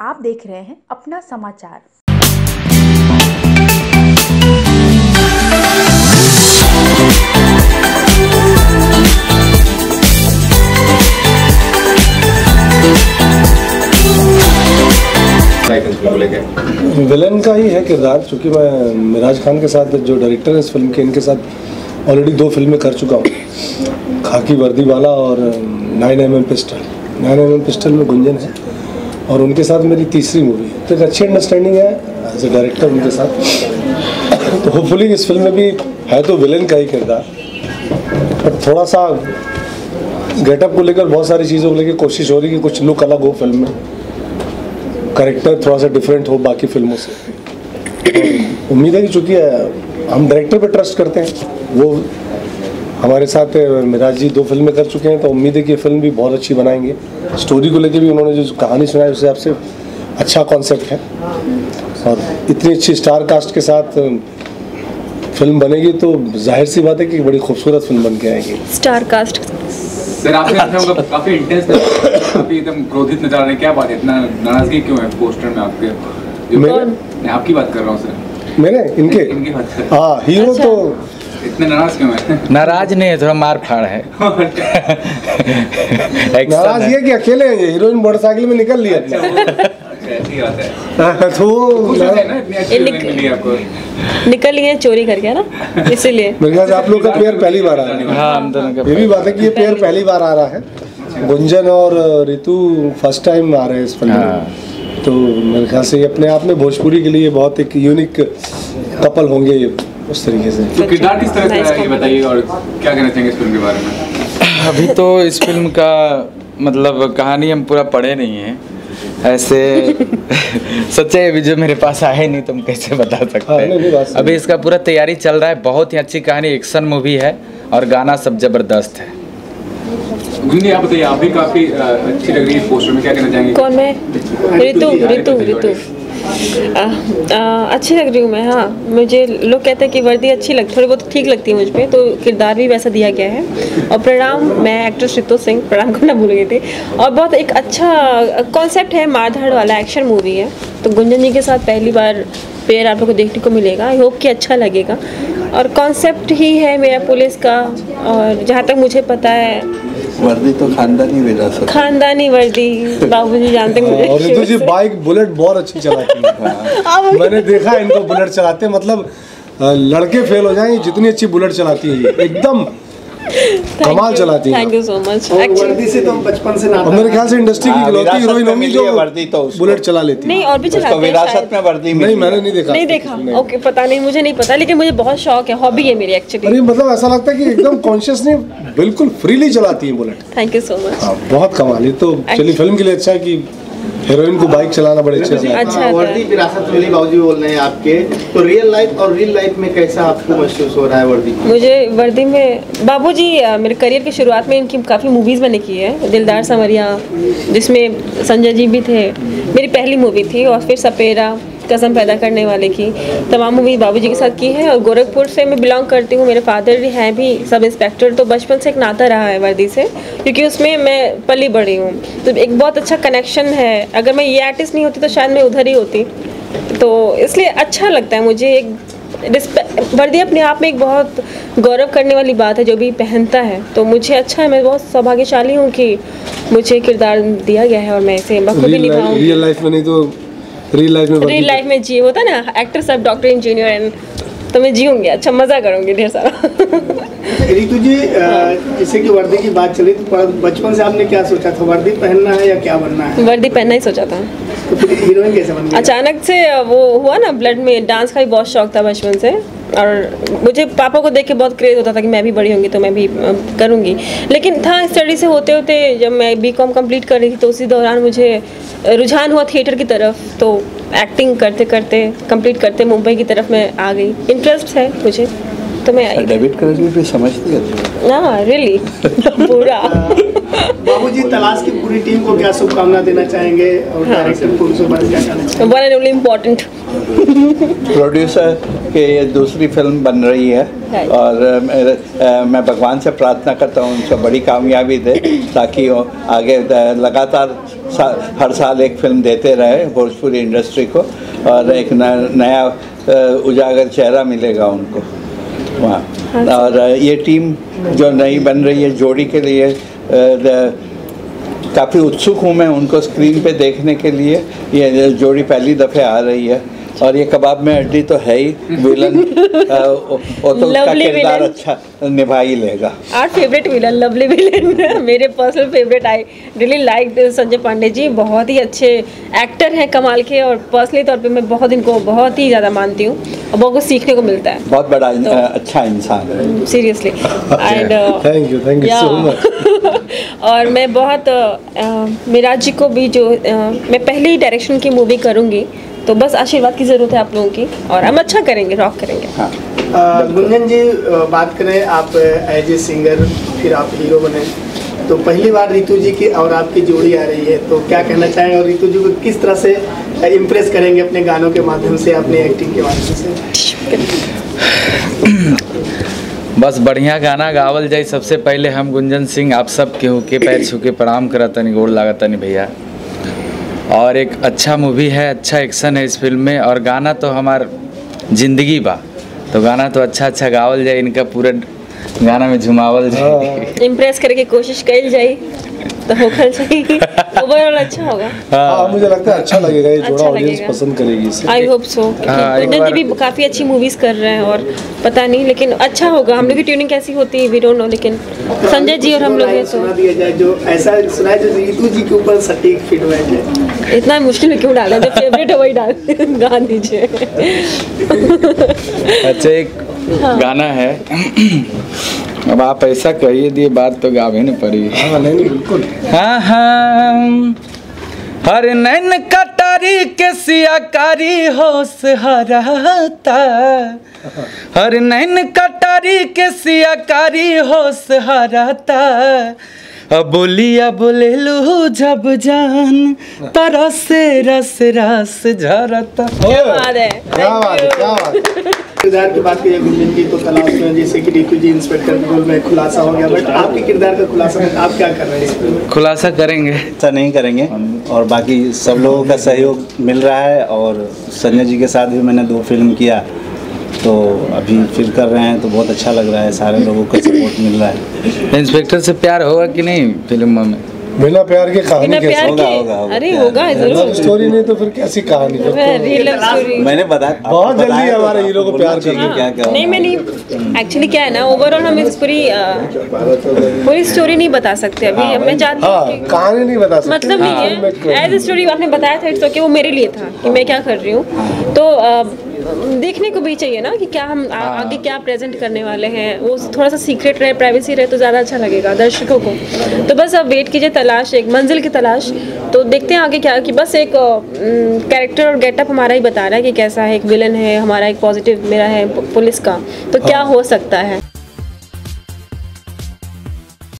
आप देख रहे हैं अपना समाचार। विलन का ही है किरदार, चूँकि मैं मिराज खान के साथ, जो डायरेक्टर है इस फ़िल्म के, इनके साथ ऑलरेडी दो फ़िल्में कर चुका हूँ। खाकी वर्दी वाला और nine M M pistol. Nine M M pistol में गुंजन है। और उनके साथ मेरी तीसरी मूवी है। तो एक अच्छी अंडरस्टैंडिंग है एज ए डायरेक्टर उनके साथ। तो होपफुली इस फ़िल्म में भी है तो विलेन का ही किरदार। बट थोड़ा सा गेटअप को लेकर बहुत सारी चीज़ों को लेकर कोशिश हो रही कि कुछ लुक अलग हो फ़िल्म में। करेक्टर थोड़ा सा डिफरेंट हो बाकी फ़िल्मों से। उम्मीद है कि चूँकि हम डायरेक्टर पर ट्रस्ट करते हैं, वो हमारे साथ मिराज जी दो फ़िल्में कर चुके हैं तो उम्मीद है कि फ़िल्म भी बहुत अच्छी बनाएँगे। स्टोरी को लेकर भी उन्होंने जो कहानी सुनाई उस हिसाब से अच्छा कॉन्सेप्ट है। और इतनी अच्छी स्टार कास्ट के साथ फ़िल्म बनेगी तो ज़ाहिर सी बात है कि बड़ी खूबसूरत फ़िल्म बन के आएगी। स्टार कास्ट सर आपने होगा काफ़ी इंटेंस काफ़ी एकदम क्रोधित नज़र आ रहे हैं। क्या बात है इतना नाराज़गी क्यों है पोस्टर में आपके? जो मैं आपकी बात कर रहा हूँ सर। मेरे इनके हाँ हीरो अच्छा। तो इतने नाराज़ क्यों है? नाराज़ नहीं है थोड़ा मार फाड़ है। नाराज़ ये कि अकेले हैं ये हीरोइन मोटरसाइकिल में निकल लिया अच्छा ऐसी बात है। तो है ना इतनी अच्छी ये हीरोइन निक- निकल लिए चोरी करके ना? इसीलिए। मेरे ख्याल आप लोग का पेयर पहली बार आ रहा है। हाँ हम दोनों ये भी बात है कि ये पेयर पहली बार आ रहा है। गुंजन और रितु फ़र्स्ट टाइम आ रहे हैं इस फ़िल्म हाँ। में तो मेरे ख्याल से अपने आप में भोजपुरी के लिए बहुत एक यूनिक कपल होंगे ये। उस तरीके से। तो किरदार किस तरह का है ये बताइए और क्या कहना चाहेंगे इस फ़िल्म के बारे में? अभी तो इस फ़िल्म का मतलब कहानी हम पूरा पढ़े नहीं हैं। ऐसे सच्चे अभी जो मेरे पास आए नहीं तुम कैसे बता सकते हाँ, बात हैं अभी इसका पूरा तैयारी चल रहा है बहुत ही अच्छी कहानी एक्शन मूवी है और गाना सब ज़बरदस्त है। गुंजी आप बताइए आप भी काफ़ी अच्छी लग रही है पोस्टर में क्या कहना चाहेंगे? कौन मैं? ऋतु ऋतु। ऋतु। आ, आ, अच्छी लग रही हूँ मैं हाँ। मुझे लोग कहते हैं कि वर्दी अच्छी लग थोड़ी बहुत ठीक लगती है मुझ पर तो किरदार भी वैसा दिया गया है। और प्रणाम मैं एक्ट्रेस ऋतु सिंह प्रणाम को ना भूल गई थी। और बहुत एक अच्छा कॉन्सेप्ट है मारधाड़ वाला एक्शन मूवी है। तो गुंजन जी के साथ पहली बार पेयर आप लोग को देखने को मिलेगा। आई होप कि अच्छा लगेगा। और कॉन्सेप्ट ही है मेरा पुलिस का और जहाँ तक मुझे पता है वर्दी तो खानदानी विरासत खानदानी वर्दी बाबूजी जानते हैं और रितु जी बाइक बुलेट बहुत अच्छी चलाती है। मैंने देखा इनको बुलेट चलाते मतलब लड़के फेल हो जाएँगे जितनी अच्छी बुलेट चलाती है ये। एकदम कमाल चलाती है। थैंक यू सो मच वर्दी से तो बचपन से नाता मेरे ख्याल से इंडस्ट्री की हाँ, इकलौती हीरोइन होंगी जो वर्दी तो बुलेट चला लेती नहीं और भी चलाते हैं विरासत में वर्दी मिली नहीं मैंने नहीं देखा। नहीं देखा। ओके पता नहीं मुझे नहीं पता लेकिन मुझे बहुत शौक है हॉबी है मेरी एक्चुअली अरे मतलब ऐसा लगता है कि एकदम कॉन्शियस नहीं बिल्कुल फ्रीली चलाती है bullet. Thank you so much हाँ, बहुत कमाल। ये तो चलिए फ़िल्म के लिए अच्छा है कि हीरोइन को बाइक चलाना बड़े अच्छे अच्छा वर्दी विरासत मिली बाबूजी बोल रहे हैं आपके तो रियल लाइफ और रियल लाइफ में कैसा आपको महसूस हो रहा है वर्दी मुझे वर्दी में बाबूजी मेरे करियर की शुरुआत में इनकी काफ़ी मूवीज़ मैंने की है। दिलदार समरिया जिसमें संजय जी भी थे। मेरी पहली मूवी थी और फिर सपेरा कसम पैदा करने वाले की। तमाम मूवी बाबूजी के साथ की है और गोरखपुर से मैं बिलोंग करती हूँ। मेरे फादर हैं भी सब इंस्पेक्टर तो बचपन से एक नाता रहा है वर्दी से क्योंकि उसमें मैं पली बड़ी हूँ। तो एक बहुत अच्छा कनेक्शन है। अगर मैं ये आर्टिस्ट नहीं होती तो शायद मैं उधर ही होती। तो इसलिए अच्छा लगता है मुझे एक वर्दी अपने आप में एक बहुत गौरव करने वाली बात है जो भी पहनता है। तो मुझे अच्छा है। मैं बहुत सौभाग्यशाली हूँ कि मुझे किरदार दिया गया है और मैं इसे बखूबी निभाऊँ रियल लाइफ में नहीं तो रियल लाइफ में रियल लाइफ में जी होता है ना एक्टर सब डॉक्टर इंजीनियर एंड तो मैं जीऊँगी अच्छा मज़ा करूँगी ढेर सारा। रितु जी जैसे कि वर्दी की बात चली तो बचपन से आपने क्या सोचा था? वर्दी पहनना है या क्या बनना है? वर्दी पहनना ही सोचा था। तो फिर हीरोइन कैसे बन गई? अचानक से वो हुआ ना ब्लड में डांस का भी बहुत शौक था बचपन से। और मुझे पापा को देख के बहुत क्रेज होता था कि मैं भी बड़ी होंगी तो मैं भी करूँगी। लेकिन था स्टडी से होते होते जब मैं बी कॉम कंप्लीट कर रही थी तो उसी दौरान मुझे रुझान हुआ थिएटर की तरफ़। तो एक्टिंग करते करते कंप्लीट करते मुंबई की तरफ़ मैं आ गई। इंटरेस्ट है मुझे। तो मैं आई डेविड करेंगे भी समझती है? ना रियली पूरा बाबूजी तलाश की पूरी टीम को क्या शुभकामना देना चाहेंगे और डायरेक्टर को बारे में क्या कहना one and only important producer के ये दूसरी फ़िल्म बन रही है। और मेरे मैं भगवान से प्रार्थना करता हूँ उनको बड़ी कामयाबी दे ताकि वो आगे लगातार सा, हर साल एक फ़िल्म देते रहे भोजपुरी इंडस्ट्री को। और एक न, नया उजागर चेहरा मिलेगा उनको। वहाँ। और ये टीम जो नई बन रही है जोड़ी के लिए काफ़ी उत्सुक हूँ मैं उनको स्क्रीन पे देखने के लिए। ये जोड़ी पहली दफ़े आ रही है। और ये कबाब में हड्डी तो है ही। विलन वो वो तो उसका किरदार अच्छा निभा ही लेगा। Are favourite villain lovely villain मेरे personal favourite I really like Sanjay Pande ji. बहुत ही अच्छे एक्टर हैं कमाल के। और पर्सनली तौर पे मैं बहुत इनको बहुत ही ज़्यादा मानती हूँ। और बहुत कुछ सीखने को मिलता है। बहुत बड़ा तो- अच्छा इंसान है। Seriously and thank you thank you so much और मैं बहुत मिराज जी को भी जो मैं पहली डायरेक्शन की मूवी करूँगी तो बस आशीर्वाद की ज़रूरत है आप लोगों की और हम अच्छा करेंगे रॉक करेंगे। हाँ। गुंजन जी बात करें आप एज ए सिंगर फिर आप हीरो बने। तो पहली बार रितु जी की और आपकी जोड़ी आ रही है तो क्या कहना चाहेंगे और रितु जी को किस तरह से इम्प्रेस करेंगे अपने गानों के माध्यम से अपने एक्टिंग के माध्यम से? बस बढ़िया गाना गावल जाए सबसे पहले हम गुंजन सिंह आप सब केहू के पैर छू के प्रणाम करा तनी गोड़ लागत तनी भैया। और एक अच्छा मूवी है अच्छा एक्शन है इस फ़िल्म में और गाना तो हमार ज़िंदगी बा। तो गाना तो अच्छा अच्छा गावल जाए इनका पूरा गाना में झुमावल जाए इम्प्रेस करके कोशिश कर जाए तो चाहिए ओवरऑल अच्छा होगा। हाँ। मुझे लगता है अच्छा लगेगा ये अच्छा जोड़ा ऑडियंस पसंद करेगी इसे। आई होप सो हाँ, जी भी काफ़ी अच्छी मूवीज़ कर रहे हैं और पता नहीं लेकिन अच्छा होगा। हम लोग की ट्यूनिंग कैसी होती है वी डोंट नो लेकिन संजय जी और हम लोग हैं तो सुना दिया जाए जो ऐसा सुनाए जो रितु जी के ऊपर सटीक फिट बैठे इतना मुश्किल में क्यों डाला? जो फेवरेट है वही डाल गा दीजिए। अच्छा एक गाना है। अब आप ऐसा कहिए दिए बात तो गावे न पड़ी। हाँ नहीं नहीं बिल्कुल। हाँ हाँ हर नैन कटारी के सियाकारी होश हराता हर नैन कटारी के सियाकारी होश हराता अब बोलिया बोलेलू जब जान तरस रस रस झरता। क्या बात है। क्या बात है क्या बात है। किरदार की बात करिए गुंजन की तो तलाश में जैसे कि रितु जी इंस्पेक्टर के रोल में खुलासा हो गया। बट आपके किरदार का खुलासा आप क्या कर रहे हैं? खुलासा करेंगे। ऐसा नहीं करेंगे। और बाकी सब लोगों का सहयोग मिल रहा है और संजय जी के साथ भी मैंने दो फ़िल्म किया। तो अभी फिर कर रहे हैं तो बहुत अच्छा लग रहा है। सारे लोगों का सपोर्ट मिल रहा है। इंस्पेक्टर से प्यार होगा कि नहीं फ़िल्मों में? बिना प्यार के कहानी बिना कैसे प्यार होगा, के। होगा, होगा, अरे होगा लव ज़रूर। स्टोरी नहीं तो फिर कैसी कहानी? तो- रियल स्टोरी मैंने बताया बहुत जल्दी तो हमारे हीरो को प्यार करना। क्या क्या नहीं मैं नहीं एक्चुअली क्या है ना ओवरऑल हम इस पूरी पूरी स्टोरी नहीं बता सकते। अभी मैं चाहती हूँ हाँ कहानी नहीं बता सकते। मतलब नहीं है एज स्टोरी आपने बताया था इट्स ओके वो मेरे लिए था कि मैं क्या कर रही हूँ। तो देखने को भी चाहिए ना कि क्या हम आ, आगे क्या प्रेजेंट करने वाले हैं। वो थोड़ा सा सीक्रेट रहे प्राइवेसी रहे तो ज़्यादा अच्छा लगेगा दर्शकों को। तो बस अब वेट कीजिए तलाश एक मंजिल की तलाश। तो देखते हैं आगे क्या कि बस एक कैरेक्टर और गेटअप हमारा ही बता रहा है कि कैसा है एक विलन है हमारा एक पॉजिटिव मेरा है पुलिस का। तो क्या हो सकता है?